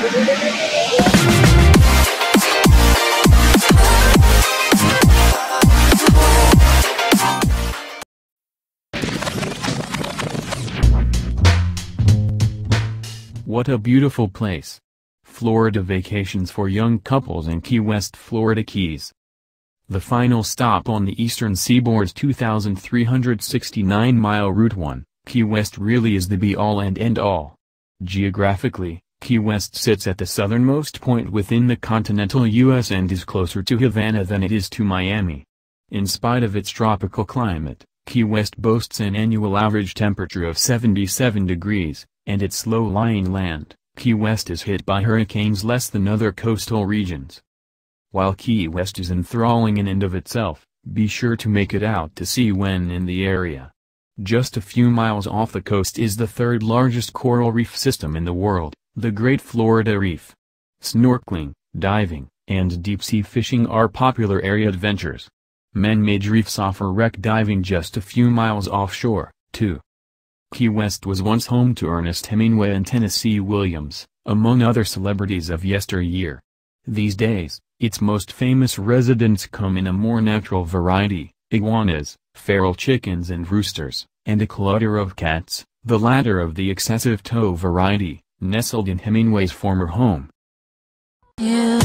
What a beautiful place. Florida vacations for young couples in Key West, Florida Keys. The final stop on the eastern seaboard's 2,369-mile Route 1, Key West really is the be-all and end-all. Geographically, Key West sits at the southernmost point within the continental U.S. and is closer to Havana than it is to Miami. In spite of its tropical climate, Key West boasts an annual average temperature of 77 degrees, and its low-lying land, Key West is hit by hurricanes less than other coastal regions. While Key West is enthralling in and of itself, be sure to make it out to sea when in the area. Just a few miles off the coast is the third largest coral reef system in the world, the Great Florida Reef. Snorkeling, diving, and deep-sea fishing are popular area adventures. Man-made reefs offer wreck diving just a few miles offshore, too. Key West was once home to Ernest Hemingway and Tennessee Williams, among other celebrities of yesteryear. These days, its most famous residents come in a more natural variety, iguanas, feral chickens and roosters, and a clutter of cats, the latter of the excessive toe variety, nestled in Hemingway's former home. Yeah.